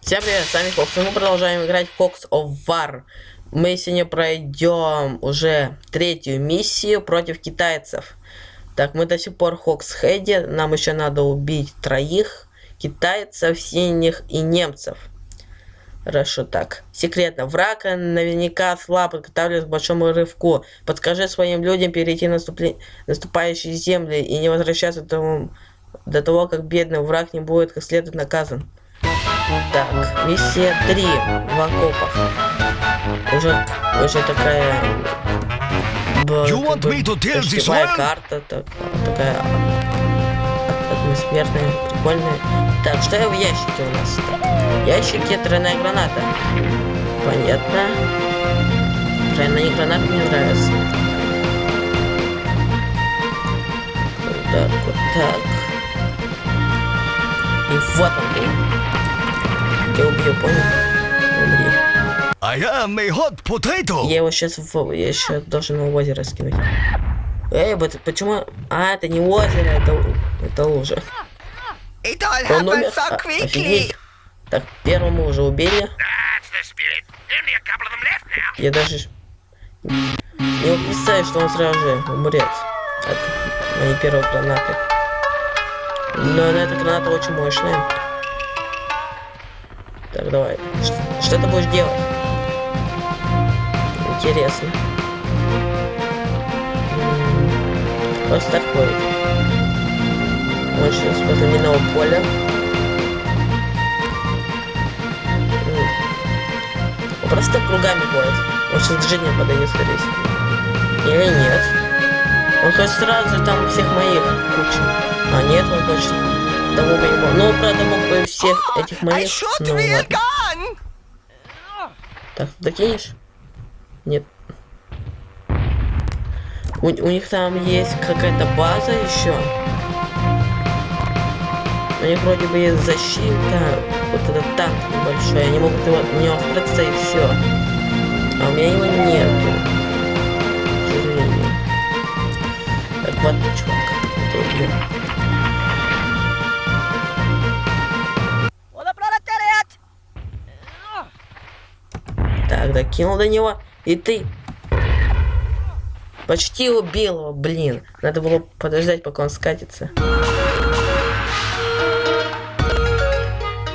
Всем привет, с вами Фокс, и мы продолжаем играть в Fox of War. Мы сегодня пройдем уже третью миссию против китайцев. Так, мы до сих пор в Хоксхеде, нам еще надо убить троих китайцев, синих и немцев. Хорошо, так. Секретно. Враг наверняка слаб, подготавливается к большому рывку. Подскажи своим людям перейти наступле... наступающие земли и не возвращаться до того, до того, как бедный враг не будет как следует наказан. Так, миссия 3 в окопах. Уже, уже такая... б- You want me to tell this one? карта, так- такая атмосферная, прикольная. Так, что в ящике у нас? Так, ящике тройная граната. Понятно. Тройная граната мне нравится. Вот так, вот так. И вот он, блин. Я убью, понял? Умри. I am a hot potato. Я его сейчас в... Я еще должен его в озеро скинуть. Эй, почему... А, это не озеро, это, это лужа. Он умер? so А, офигеть. Так, первого мы уже убили. Now. Я даже... Не мог представить, что он сразу же умрет от моей первой гранаты. Но эта граната очень мощная. Так, давай. Ш- Что ты будешь делать? Интересно. Просто ходит. Сейчас возле минного поля. Просто кругами ходит. Он сейчас к Жене подойдет, скорее всего. Или нет? Он хочет сразу там всех моих кучу. А нет, он хочет того моего. Ну, правда, мог бы всех этих I моих. ладно. gun. Так, докинешь? Нет. У, у них там есть какая-то база еще. У них вроде бы есть защита. Вот этот танк небольшой. Они могут его, в него и все. А у меня его нету. К сожалению. Так, вот чувак. Тебя докинул до него. И ты. Почти убил его, блин. Надо было подождать, пока он скатится.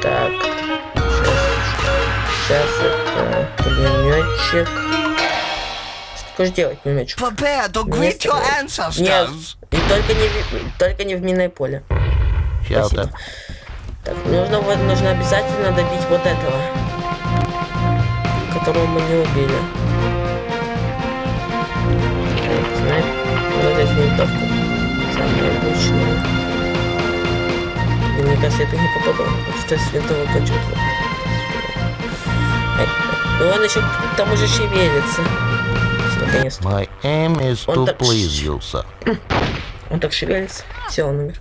Так. Сейчас. Сейчас это пулеметчик. Что ты хочешь делать, пулеметчик? Prepare to Не greet your стрелять. Нет. ancestors. И только не, только не в минное поле. Спасибо. Так, нужно, нужно обязательно добить вот этого, которого мы не убили. Так, знаешь, надо взять винтовку. Самую обычную. И мне кажется, я тут не попаду. Что с винтовок хочу. Ай, Ну он еще к тому же шевелится. Наконец-то. My aim is Он to так please you, sir. Он так шевелится. Все, он умер.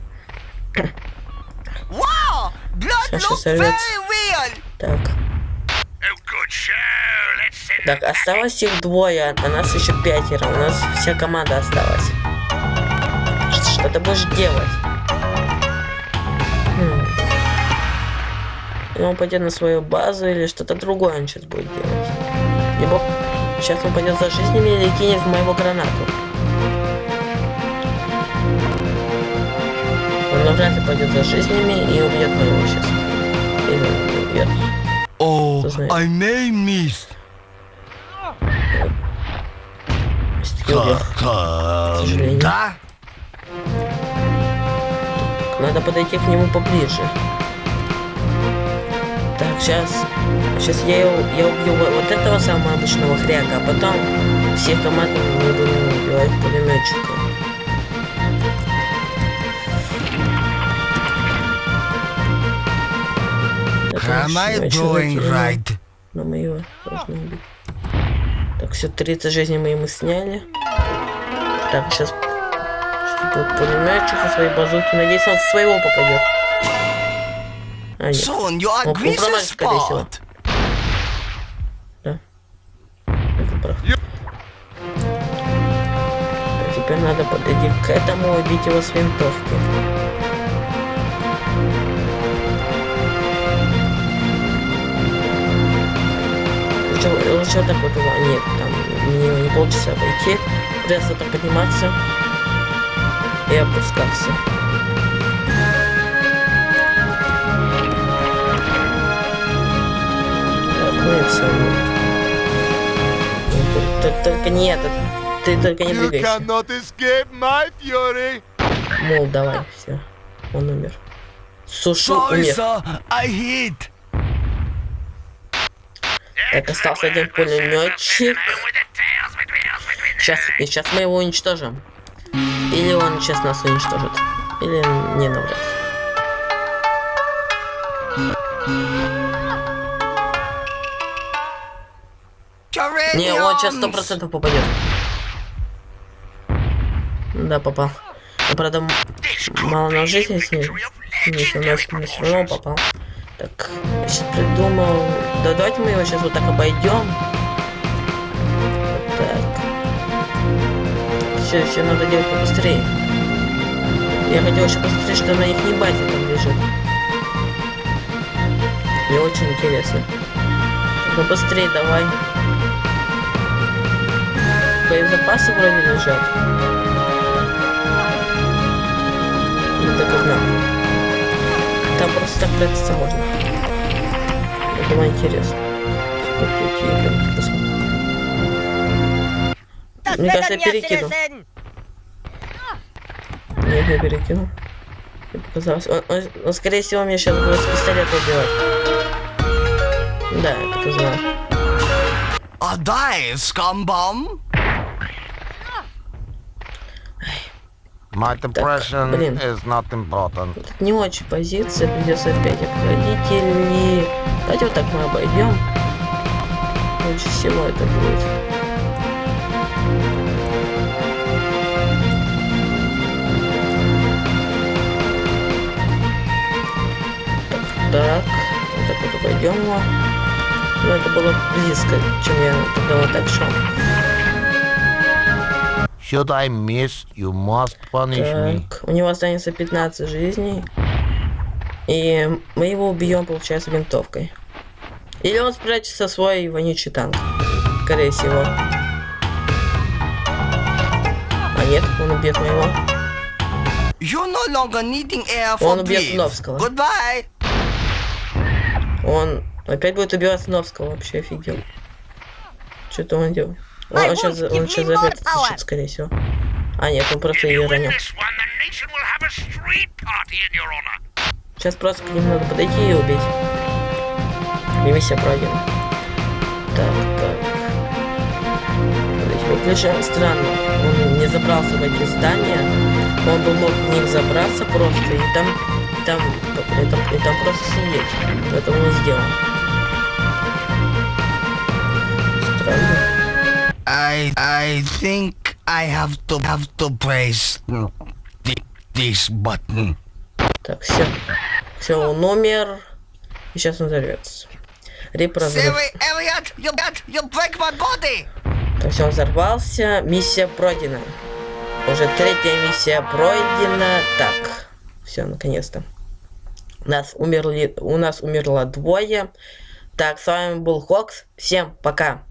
Wow, blood сорвется. very real. Так. Oh, good show. Так, осталось их двое, а нас еще пятеро. У нас вся команда осталась. Что ты будешь делать? Хм. Он пойдет на свою базу, или что-то другое он сейчас будет делать. Либо сейчас он пойдет за жизнями или кинет в моего гранату. Он навряд ли пойдет за жизнями и убьет моего сейчас. Или убьет. Oh, Кто знает. I may miss. К сожалению. Да? Надо подойти к нему поближе. Так, сейчас... Сейчас я, я убью вот, этого самого обычного хряка, а потом всех команд мы будем убивать пулеметчика. Am I doing right? Но мы его должны убить. Все, 30 жизней мы ему сняли. Так, сейчас... Сейчас будет пулеметчик со своей базуки. Надеюсь, он своего попадет. А, нет. Are Он- промажет, скорее всего. spot. Это прав. А Теперь надо подойти к этому и убить его с винтовки. Лучше, лучше вот так вот его. Нет, там не, не получится обойти. Придется так подниматься и опускаться. Так, ну и все. Только не этот. Ты только не двигайся. Мол, давай, все. Он умер. Сушу умер. Так, остался один пулеметчик. Сейчас, и сейчас мы его уничтожим. Или он сейчас нас уничтожит. Или не навряд. Не, он сейчас сто процентов попадет. Да, попал. Но, правда, мало на жизни с ним. Если у нас все равно попал. Так, я сейчас придумал. Да давайте мы его сейчас вот так обойдем. Все, все надо делать побыстрее. Я хотел еще посмотреть, что на их не базе там лежит. Мне очень интересно. Так, побыстрее давай. Боезапасы вроде лежат. Не так. Там просто так прятаться можно. Я думаю, интересно. Окей, блин, посмотрим. Мне кажется, я перекинул. Нет, не перекинул. Мне показалось. Он, он- он, скорее всего, меня сейчас будет с пистолета убивать. Да, я так и знал. Die, scumbum. My depression блин. is not important. Тут не очень позиция, придется опять обходить или... Давайте вот так мы обойдем. Лучше всего это будет. Обойдем его. Но это было близко, чем я вот так шел. Should I miss, you must punish me. Так, у него останется 15 жизней. И мы его убьем, получается, винтовкой. Или он спрячется в свой вонючий танк. Скорее всего. А нет, он убьет моего. You're no longer needing air Он for убьет breathe. Новского. Goodbye. Он опять будет убивать Новского, вообще офигел. Что-то он делал. Он, он сейчас, он сейчас power. сейчас, скорее всего. А нет, он просто ее ранил. Сейчас просто к ним надо подойти и убить. И миссия пройдена. Так, так. Подойти поближе. Странно. Он не забрался в эти здания. Он бы мог в них забраться просто и там, и там, и там просто сидеть. Этого не сделал. Странно. I I think I have to have to press thi- this button. Так, все. Все, он умер. И сейчас он взорвется. Рип. Silly Elliot, you you break my body. Так, все, он взорвался. Миссия пройдена. Уже третья миссия пройдена. Так, все, наконец-то. Нас умерли, у нас умерло двое. Так, с вами был Хокс. Всем пока.